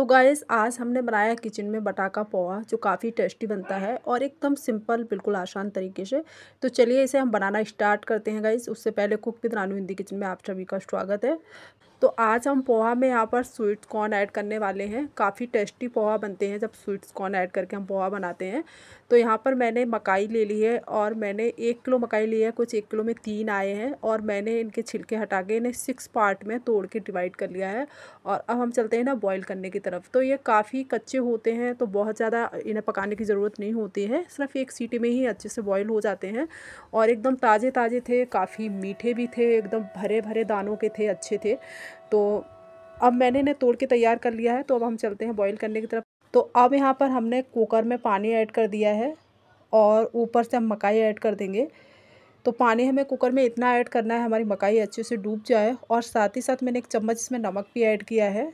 तो गाइस आज हमने बनाया किचन में बटाका पोहा, जो काफ़ी टेस्टी बनता है और एकदम सिंपल बिल्कुल आसान तरीके से। तो चलिए इसे हम बनाना स्टार्ट करते हैं गाइस उससे पहले cook with Ranu Hindi kitchen में आप सभी का स्वागत है। तो आज हम पोहा में यहाँ पर स्वीट्स कॉर्न ऐड करने वाले हैं। काफ़ी टेस्टी पोहा बनते हैं जब स्वीट्स कॉर्न ऐड करके हम पोहा बनाते हैं। तो यहाँ पर मैंने मकाई ले ली है और मैंने एक किलो मकाई ली है, कुछ एक किलो में तीन आए हैं और मैंने इनके छिलके हटा के इन्हें सिक्स पार्ट में तोड़ के डिवाइड कर लिया है। और अब हम चलते हैं ना बॉईल करने की तो ये काफ़ी कच्चे होते हैं तो बहुत ज़्यादा इन्हें पकाने की ज़रूरत नहीं होती है। सिर्फ़ एक सीटी में ही अच्छे से बॉयल हो जाते हैं और एकदम ताज़े ताज़े थे, काफ़ी मीठे भी थे, एकदम भरे भरे दानों के थे, अच्छे थे। तो अब मैंने इन्हें तोड़ के तैयार कर लिया है तो अब हम चलते हैं बॉईल करने की तरफ़। तो अब यहाँ पर हमने कुकर में पानी ऐड कर दिया है और ऊपर से हम मकाई ऐड कर देंगे। तो पानी हमें कुकर में इतना ऐड करना है, हमारी मकाई अच्छे से डूब जाए और साथ ही साथ मैंने एक चम्मच इसमें नमक भी ऐड किया है।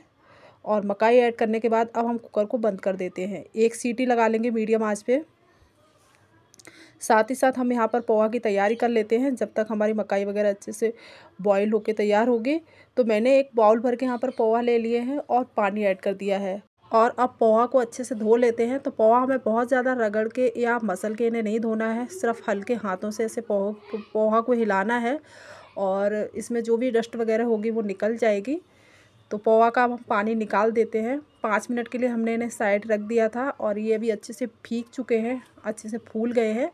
और मकाई ऐड करने के बाद अब हम कुकर को बंद कर देते हैं। एक सीटी लगा लेंगे मीडियम आँच पे। साथ ही साथ हम यहाँ पर पोहा की तैयारी कर लेते हैं। जब तक हमारी मकाई वगैरह अच्छे से बॉईल होके तैयार होगी तो मैंने एक बाउल भर के यहाँ पर पोहा ले लिए हैं और पानी ऐड कर दिया है। और अब पोहा को अच्छे से धो लेते हैं। तो पोहा हमें बहुत ज़्यादा रगड़ के या मसल के इन्हें नहीं धोना है। सिर्फ़ हल्के हाथों से ऐसे पोहा पोहा को हिलाना है और इसमें जो भी डस्ट वगैरह होगी वो निकल जाएगी। तो पोहा का हम पानी निकाल देते हैं। पाँच मिनट के लिए हमने इन्हें साइड रख दिया था और ये भी अच्छे से फीक चुके हैं, अच्छे से फूल गए हैं।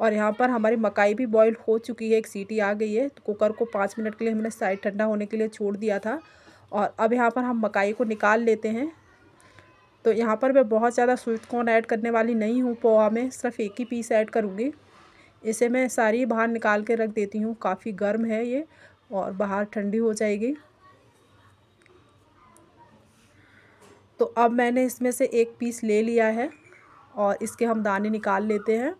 और यहाँ पर हमारी मकाई भी बॉईल हो चुकी है, एक सीटी आ गई है। तो कुकर को पाँच मिनट के लिए हमने साइड ठंडा होने के लिए छोड़ दिया था। और अब यहाँ पर हम मकाई को निकाल लेते हैं। तो यहाँ पर मैं बहुत ज़्यादा स्वीट कॉर्न ऐड करने वाली नहीं हूँ पोहा में, सिर्फ़ एक ही पीस ऐड करूँगी। इसे मैं सारी बाहर निकाल के रख देती हूँ, काफ़ी गर्म है ये और बाहर ठंडी हो जाएगी। तो अब मैंने इसमें से एक पीस ले लिया है और इसके हम दाने निकाल लेते हैं।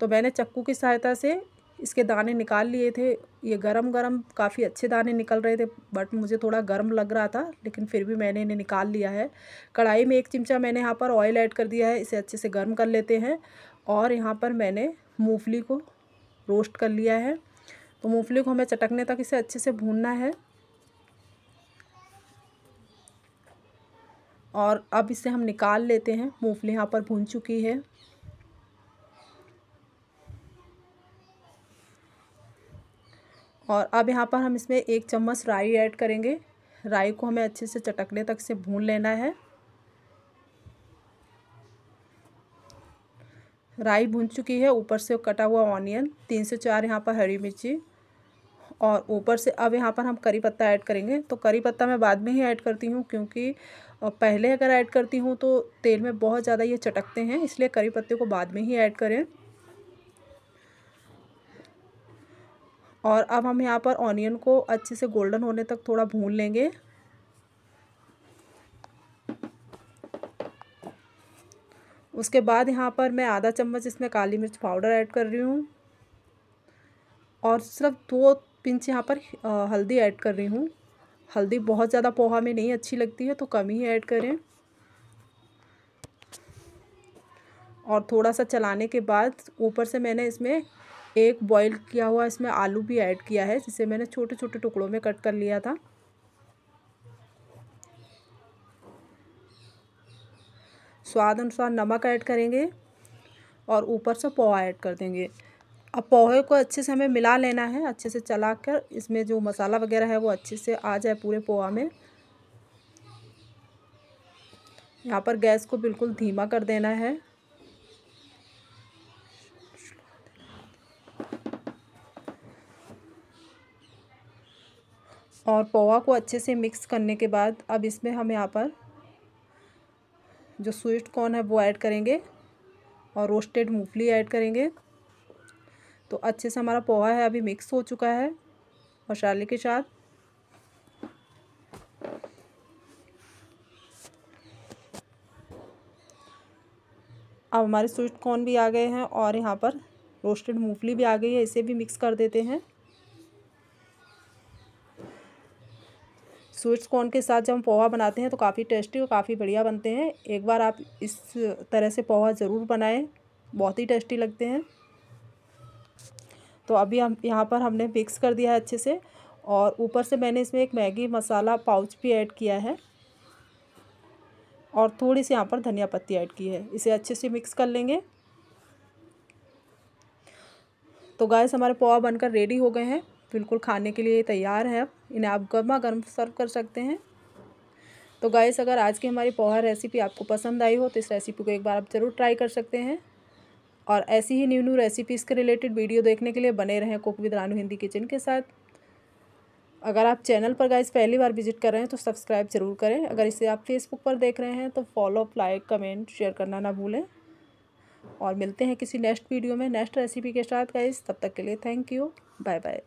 तो मैंने चक्कू की सहायता से इसके दाने निकाल लिए थे। ये गरम गरम काफ़ी अच्छे दाने निकल रहे थे, बट मुझे थोड़ा गर्म लग रहा था, लेकिन फिर भी मैंने इन्हें निकाल लिया है। कढ़ाई में एक चिमचा मैंने यहाँ पर ऑयल ऐड कर दिया है, इसे अच्छे से गर्म कर लेते हैं और यहाँ पर मैंने मूँगफली को रोस्ट कर लिया है। तो मूँगफली को हमें चटकने तक इसे अच्छे से भूनना है। और अब इसे हम निकाल लेते हैं। मूँगफली यहाँ पर भून चुकी है। और अब यहाँ पर हम इसमें एक चम्मच राई ऐड करेंगे। राई को हमें अच्छे से चटकने तक से भून लेना है। राई भून चुकी है। ऊपर से कटा हुआ ऑनियन, तीन से चार यहाँ पर हरी मिर्ची और ऊपर से अब यहाँ पर हम करी पत्ता ऐड करेंगे। तो करी पत्ता मैं बाद में ही ऐड करती हूँ क्योंकि पहले अगर ऐड करती हूँ तो तेल में बहुत ज़्यादा ये चटकते हैं, इसलिए करी पत्ते को बाद में ही ऐड करें। और अब हम यहाँ पर ऑनियन को अच्छे से गोल्डन होने तक थोड़ा भून लेंगे। उसके बाद यहाँ पर मैं आधा चम्मच इसमें काली मिर्च पाउडर ऐड कर रही हूँ। और सिर्फ़ दो पिंच यहाँ पर हल्दी ऐड कर रही हूँ। हल्दी बहुत ज़्यादा पोहा में नहीं अच्छी लगती है तो कम ही ऐड करें। और थोड़ा सा चलाने के बाद ऊपर से मैंने इसमें एक बॉईल किया हुआ, इसमें आलू भी ऐड किया है, जिसे मैंने छोटे छोटे टुकड़ों में कट कर लिया था। स्वाद अनुसार नमक ऐड करेंगे और ऊपर से पोहा ऐड कर देंगे। अब पोहे को अच्छे से हमें मिला लेना है, अच्छे से चला कर इसमें जो मसाला वगैरह है वो अच्छे से आ जाए पूरे पोहा में। यहाँ पर गैस को बिल्कुल धीमा कर देना है। और पोहा को अच्छे से मिक्स करने के बाद अब इसमें हम यहाँ पर जो स्वीट कॉर्न है वो ऐड करेंगे और रोस्टेड मूंगफली ऐड करेंगे। तो अच्छे से हमारा पोहा है, अभी मिक्स हो चुका है मसाले के साथ। अब हमारे स्वीट कॉर्न भी आ गए हैं और यहाँ पर रोस्टेड मूंगफली भी आ गई है, इसे भी मिक्स कर देते हैं। स्वीट्स कॉर्न के साथ जब हम पोहा बनाते हैं तो काफ़ी टेस्टी और काफ़ी बढ़िया बनते हैं। एक बार आप इस तरह से पोहा ज़रूर बनाएँ, बहुत ही टेस्टी लगते हैं। तो अभी हम, यहाँ पर हमने मिक्स कर दिया है अच्छे से और ऊपर से मैंने इसमें एक मैगी मसाला पाउच भी ऐड किया है और थोड़ी सी यहाँ पर धनिया पत्ती ऐड की है। इसे अच्छे से मिक्स कर लेंगे। तो गैस हमारे पोहा बनकर रेडी हो गए हैं। बिल्कुल खाने के लिए तैयार है अब। इन्हें आप गर्मा गर्म सर्व कर सकते हैं। तो गाइस अगर आज की हमारी पोहा रेसिपी आपको पसंद आई हो तो इस रेसिपी को एक बार आप ज़रूर ट्राई कर सकते हैं। और ऐसी ही न्यू न्यू रेसिपीज़ के रिलेटेड वीडियो देखने के लिए बने रहें cook with Ranu Hindi kitchen के साथ। अगर आप चैनल पर गाइज़ पहली बार विज़िट कर रहे हैं तो सब्सक्राइब ज़रूर करें। अगर इसे आप फेसबुक पर देख रहे हैं तो फॉलो लाइक कमेंट शेयर करना ना भूलें। और मिलते हैं किसी नेक्स्ट वीडियो में नेक्स्ट रेसिपी के साथ गाइज़ तब तक के लिए थैंक यू बाय बाय